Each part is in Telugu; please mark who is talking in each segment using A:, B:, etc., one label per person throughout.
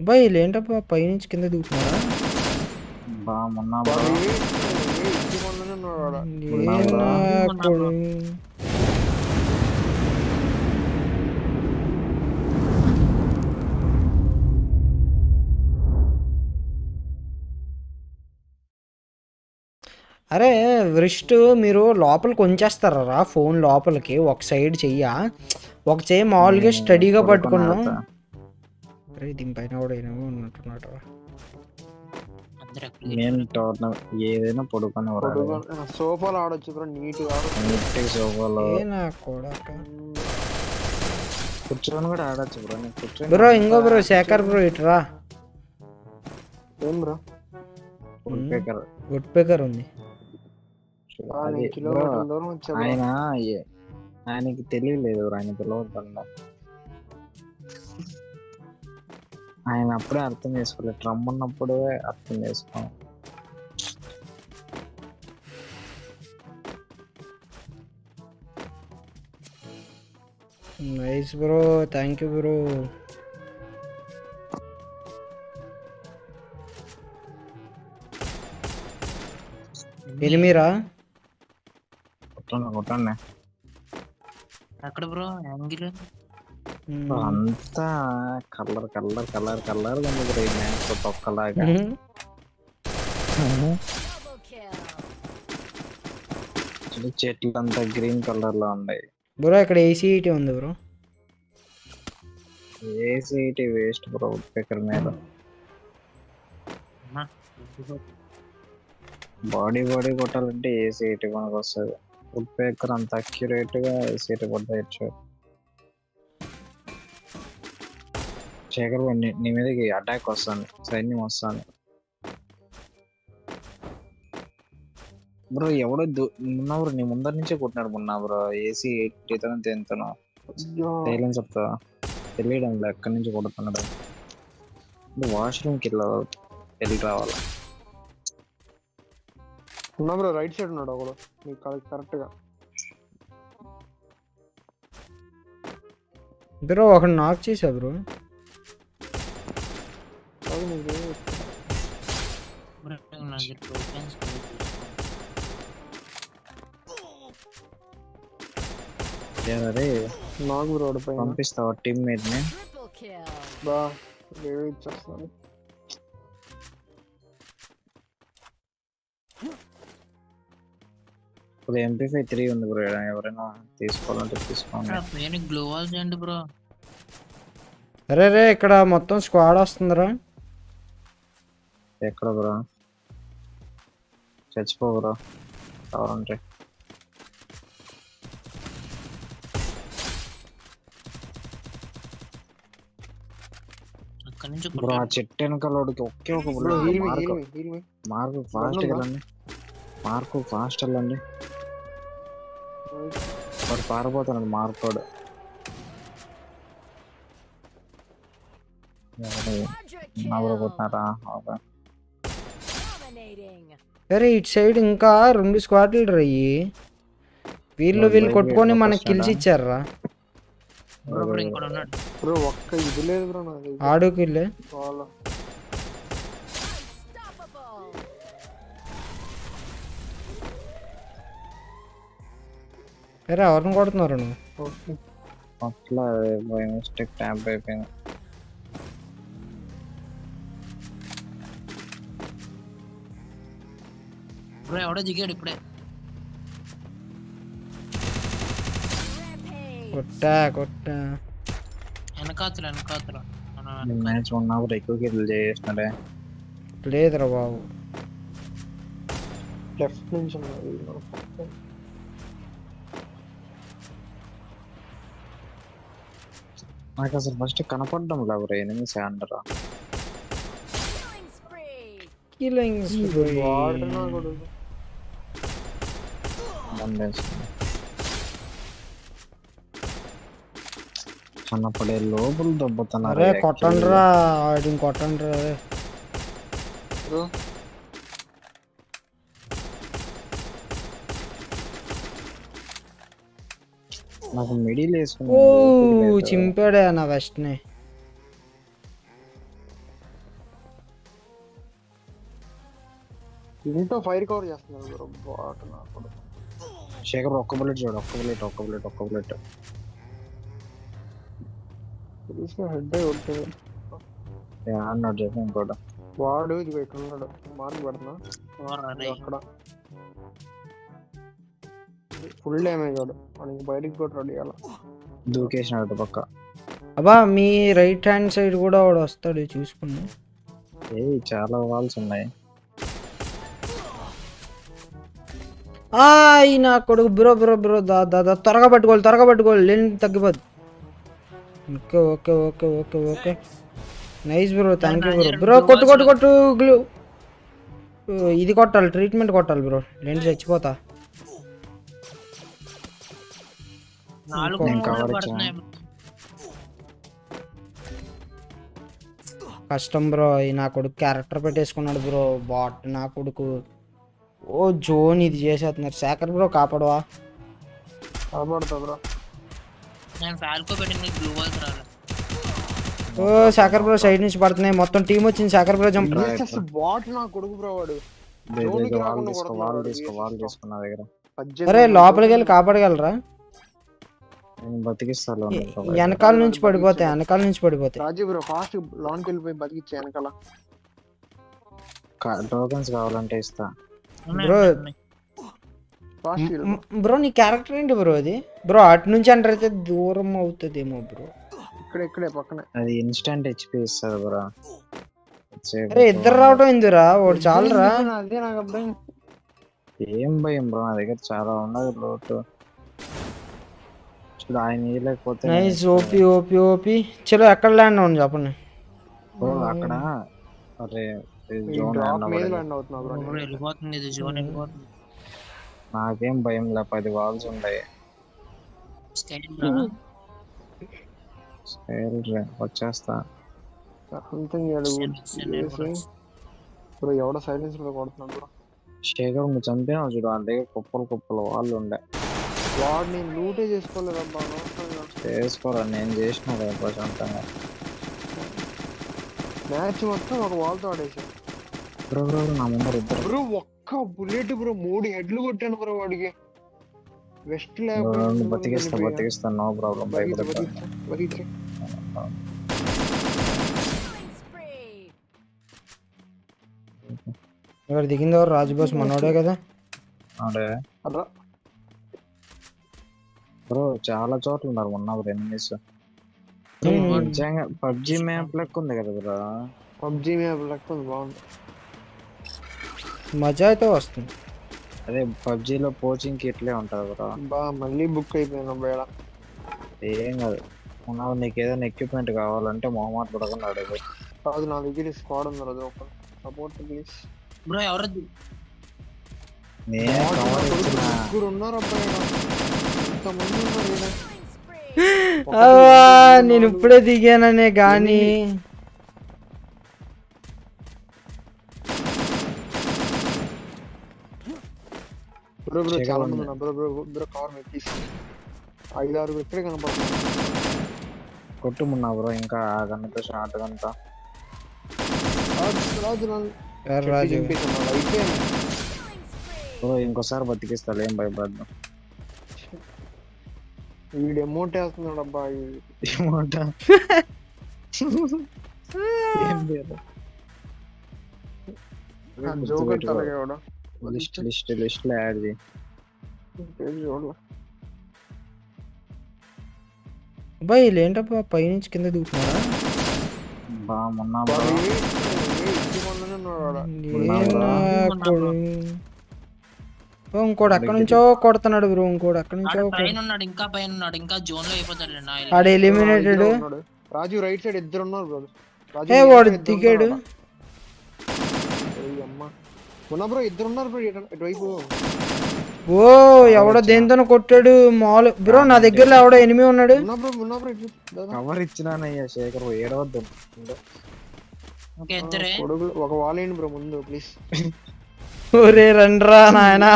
A: అబ్బాయి ఏంటబ్బా పైనుంచి కింద దిగుతున్నారా అరే వృష్ట్ మీరు లోపలికి ఉంచేస్తారా ఫోన్ లోపలికి? ఒక సైడ్ చెయ్య. ఒక చెయ్యి మామూలుగా స్టడీగా పట్టుకున్నాం. అరే దీనిపైన కూడా ఏమో ఉన్నట్టున్నాడు
B: నేను టోర్నమెంట్ ఏదైనా పడుకొని
C: సోఫాలో ఆడొచ్చు బ్రో నీట్గా ఆడొచ్చు.
B: నీట్గా సోఫాలో.
A: కొడక?
B: కూర్చొని కూడా ఆడొచ్చు బ్రో నేను కూర్చొని
A: బ్రో ఇంకో బ్రో శేఖర్ బ్రో ఇట్రా
C: ఏం బ్రో?
B: ఫుల్ పేకర్
A: గుడ్ పేకర్ ఉంది.
B: ఆయన ఆయనకి తెలియలేదు ఆయన పిలవద్దండ ఆయన అప్పుడే అర్థం చేసుకోలేదు ట్రమ్ ఉన్నప్పుడే అర్థం చేసుకో
A: nice bro thank you bro ఎనిమిరా
B: కొట్టండి కొట్టండి.
D: ఎక్కడ బ్రో యాంగిల్?
B: అంతా కలర్ కలర్ కలర్ కలర్ ఉంది మ్యాచ్ చెట్లు అంతా గ్రీన్ కలర్లో ఉన్నాయి.
A: బ్రో ఇక్కడ ఏసీఈటీ ఉంది బ్రో.
B: ఏసీటీ వేస్ట్ బ్రో పేకర్ మీద. బాడీ బాడీ కొట్టాలంటే ఏసీటీ మనకు వస్తుంది వుడ్ పేకర్ అంత అక్యురేట్గా ఏసీటీ కొట్టచ్చు శేఖర్ నీ నీ మీదకి అటాక్ వస్తాను సైన్యం వస్తాను బ్రో ఎవడో మొన్న బ్రో నీ ముందర నుంచే కొట్టినాడు మొన్న బ్రో. ఏసీ ఎయిటీతో తింటాను
C: అయ్యో.
B: తేలని చెప్తా. తెలియడం లేదు ఎక్కడి నుంచి కొడుతున్నాడు వాష్రూమ్కి వెళ్ళి వెళ్ళి రావాలి?
C: ఉన్నా బ్రో రైట్ సైడ్ ఉన్నాడు ఒకడు. నీకు కరెక్ట్గా.
A: బ్రో ఒకడు నాక్ చేసా బ్రో.
C: కాదు నీకు
D: బ్రో నా దగ్గర టోకెన్స్
B: అరే
C: నాకు బ్రో వాడి పైన
B: పంపిస్తావా టీమ్మేట్ని
C: బా రేవ్ ఇచ్చేస్తాను
B: ఇప్పుడు ఎంపీ ఫైవ్ త్రీ ఉంది బ్రో ఎవరైనా తీసుకోవాలంటే తీసుకోండి
D: పైన గ్లో వాల్ చేయండి బ్రో
A: అరే రే ఇక్కడ మొత్తం స్క్వాడ్ వస్తుందిరా.
B: ఎక్కడ బ్రో? చచ్చిపో బ్రో. కావాలంటే.
D: అక్కడి నుంచి
B: బ్రో ఆ చెట్టు వెనకాలకి ఒకే ఒక మార్కు ఫాస్ట్? వెళ్ళండి. మార్కు ఫాస్ట్ వెళ్ళండి. వాడు పారిపోతున్నాడు మార్కోడు ఎవరు కొట్టినారా? ఓకే.
A: అరే ఇటు సైడ్ ఇంకా రెండు స్క్వాడ్లు రయ్యి వీళ్ళు వీళ్ళు కొట్టుకొని మనకి కిల్స్ ఇచ్చారా
D: బ్రో బ్రో ఇంకోటి ఉన్నాడు.
C: బ్రో ఒక్క ఇది లేదు బ్రో నాది.
A: ఆడుకు వీళ్ళే
C: వాళ్ళ.
A: అరే ఎవరిని కొడుతున్నారు నువ్వు?
C: ఓకే.
B: అట్లా బై మిస్టేక్ ట్యాప్ అయిపోయింది.
D: బ్రో ఎవడో దిగాడు ఇప్పుడే
A: కొట్టా కొట్టా
D: వెనకాతలు వెనకాతలు మన వెనకాతలు.
B: మ్యాచ్ ఉన్నప్పుడు ఎక్కువ కిల్ చేసినాడే
A: లేదురా బాబు
C: లెఫ్ట్ నుంచి ఉన్నది
B: నాకు అసలు ఫస్ట్ కనపడడం లేదు బ్రో ఎనిమిది అంటారా
A: కిల్లింగ్
C: వాడు నా కొడుకు
B: ben అన్న పడే లోపల దెబ్బతున్నారు
A: అరే కొట్టండి కొట్టండి రా
B: నాకు మిడిల్ వేసుకున్నా
A: ఓ చింపాడే నా వెస్ట్ని.
C: దీంతో ఫైర్ కవర్ చేస్తున్నారు బాట్
B: శేఖర్ ఒక్క బుల్లెట్ చూడు ఒక్క బుల్లెట్ ఒక్క బుల్లెట్ ఒక్క బుల్లెట్.
C: హెడ్ కొట్టాడు
B: అన్నాడు చెప్పి ఇంకోటి.
C: వాడు ఇది ఇక్కడ ఉన్నాడు. మార్క్ పెడుతున్నా. అక్కడ. ఫుల్ డ్యామేజ్ వాడు. మనకి బయటికి కూడా రెడీ అలా
B: దూకేసినాడు పక్క.
A: అబ్బా మీ రైట్ హ్యాండ్ సైడ్ కూడా వాడు వస్తాడు చూసుకుని
B: ఏ చాలా వాల్స్ ఉన్నాయి.
A: ఆయ్ నా కొడుకు బ్రో బ్రో బ్రో దా దా దా త్వరగా పట్టుకోవాలి త్వరగా పట్టుకోవాలి లేని తగ్గిపోద్ది okay okay okay okay okay. Nice bro thank you bro bro కొట్టు కొట్టు కొట్టు గ్లూ ఇది కొట్టాలి ట్రీట్మెంట్ కొట్టాలి బ్రో లేని చచ్చిపోతా. కష్టం బ్రో ఈ నా కొడుకు క్యారెక్టర్ పెట్టేసుకున్నాడు బ్రో బాట్ నా కొడుకు. ఓ జోన్ ఇది చేసేస్తున్నారు. శేఖర్ బ్రో కాపాడవా?
C: కాపాడుతా బ్రో
D: నేను ఫాల్కో పెట్టిన బ్లూ వాల్స్ రాలే.
A: ఓ శేఖర్ బ్రో సైడ్ నుంచి పడుతున్నాయి. మొత్తం టీం వచ్చింది. శేఖర్ బ్రో జంప్
C: బాట్ నా కొడుకు బ్రో వాడు.
A: అరే లోపలికి వెళ్ళి కాపాడగలరా? వెనకాల నుంచి పడిపోతాయి వెనకాల నుంచి పడిపోతాయి
C: రాజీ బ్రో ఫాస్ట్ వెళ్ళిపోయి బతికిచ్చే వెనకాల.
B: టోకెన్స్ కావాలంటే ఇస్తా.
A: మ్, బ్రో నీ క్యారెక్టర్ ఏంటి బ్రో అది? బ్రో అటు నుంచి అంటారు అయితే దూరం అవుతుందేమో బ్రో
C: ఇక్కడ ఇక్కడే పక్కనే.
B: అది ఇన్స్టంట్ హెచ్పి ఇస్తుంది బ్రో
A: అరే ఇద్దరు రావడం ఎందురా వాడు చాలరా?
C: అదే నాకు అర్థం
B: ఏం భయం బ్రో నా దగ్గర చాలా ఉన్నది లోటు. చూడు ఆయన ఇవ్వలేకపోతే
A: నైస్ ఓపి ఓపి ఓపి చలో ఎక్కడ ల్యాండ్ అవ్వండి చెప్పండి.
B: బ్రో అక్కడ అరే
D: వెళ్ళిపోతుంది
B: నాకేం భయం లే పది వాల్స్ ఉన్నాయి వచ్చేస్తా.
C: బ్రో ఎవడో సైలెన్స్లో కొడుతున్నాడు బ్రో
B: శేఖర్ నువ్వు చంపినావు చూడు వాళ్ళ దగ్గర కుప్పలు కుప్పలు వాళ్ళు ఉండే.
C: వాడు నేను లూటే చేసుకోలేదు అబ్బా అనవసరంగా.
B: చేసుకోరా నేను చేసిన ప్రశాంతంగా.
C: మ్యాచ్ మొత్తం ఒక వాల్తో
B: బ్రో బ్రో నా ముందర ఇద్దరు.
C: బ్రో ఒక్క బుల్లెట్ బ్రో మూడు హెడ్లు కొట్టాను బ్రో వాడికి. వెస్ట్ లేకపోతే
B: బతికిస్తా బతికిస్తా నో ప్రాబ్లం భయపడతా
A: ఎవరు దిగింది ఎవరు? రాజు బాస్ మనోడే కదా?
C: అట్రా
B: బ్రో చాలా చోట్ల ఉన్నారు మొన్న ఎనిమిస్ పబ్జి మ్యాప్ లెక్క ఉంది కదా బ్రో.
C: పబ్జి మ్యాప్ లెక్క ఉంది బాగుంది.
A: మజా అయితే వస్తుంది.
B: అదే పబ్జిలో కోచింగ్ ఇట్లే ఉంటది బ్రో.
C: బా మళ్ళీ బుక్ అయిపోయాను బేడ
B: ఏం కాదు. మొన్న నీకు ఏదైనా ఎక్విప్మెంట్ కావాలంటే మొహమాట పడకుండా అడుగు.
C: కాదు నా దగ్గర స్క్వాడ్ ఉంది రోజు ఒక సపోర్ట్ ప్లీజ్
D: బ్రో ఎవరు
B: నేను
C: ఉన్నారు అబ్బాయి ఇంతమంది ఉన్నారు
A: నేను ఇప్పుడే దిగాననే గాని.
C: బ్రో బ్రో
B: శేఖర్
C: చాలా
B: ఉంది.
C: మంది ఉన్నారు. బ్రో బ్రో బ్రో కవర్ మీద ప్లీజ్ ఐదు ఆరు ఇక్కడే కనపడుతుంది
B: కొట్టుమున్నా బ్రో ఇంకా గంట షార్ట్ గంట
C: రాజు. అయిపోయింది
B: బ్రో ఇంకోసారి బతికిస్తా ఏం భయపడదు
C: వీడు అమౌంట్ వేస్తున్నాడు అబ్బా ఈ-
B: ఏమంట ఏం లేదు
C: ఆ జోకర్ తలగా కూడా
B: లిస్ట్ లిస్ట్ లిస్ట్లో యాడ్ చేయి
C: పేరు చూడలే
A: అబ్బాయి వీళ్ళు ఏంటబ్బా పైనుంచి కింద దిగుతున్నారా
B: బా మొన్న
A: ఇంకోటి ఎక్కడి నుంచో కొడుతున్నాడు బ్రో ఇంకోటి ఎక్కడి నుంచో
D: పైన ఉన్నాడు ఇంకా పైన ఉన్నాడు ఇంకా జోన్లో అయిపోతాడు
A: ఆడ ఎలిమినేటెడ్
C: రాజు రైట్ సైడ్ ఇద్దరు ఉన్నారు బ్రో. రాజు
A: ఏ వాడు దిగాడు.
C: ఉన్నా బ్రో ఇద్దరు ఉన్నారు బ్రో ఇటు- ఇటువైపు.
A: ఓ ఎవడో దేంతో కొట్టాడు మాల్. బ్రో నా దగ్గరలో ఎవడో ఎనిమి ఉన్నాడు.
C: ఉన్నా బ్రో ఉన్నా బ్రో ఇటు దాదా.
B: కవర్ ఇచ్చినానయ్యా శేఖర్ ఏడవద్దు.
C: ఒక వాల్ బ్రో ముందు ప్లీజ్
A: ఒరే రండ్రా నాయన.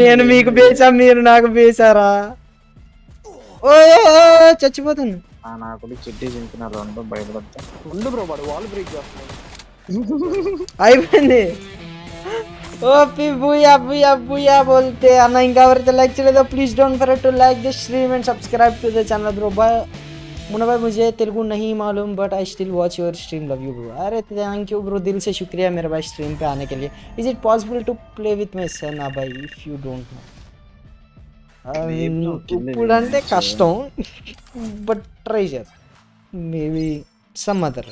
A: నేను మీకు పేచా మీరు నాకు పేసారా ఓ చచ్చిపోతుంది అయిపోయింది. ఓ బూయా బూయా బూయా బోల్తే. అన్న ఇంకా ఎవరైతే లైక్ చేయలేదో please don't forget to like this stream and subscribe to the channel bro bye Munna भाई मुझे तेलुगु नहीं मालूम but I still watch your stream love you bro अरे थैंक यू ब्रो दिल से शुक्रिया मेरे भाई स्ट्रीम पे आने के लिए is it possible to play with my son ఆ भाई इफ you don't know ఇప్పుడు అంటే కష్టం బట్ ట్రై చేద్దాం మేబీ సమ్ అదర్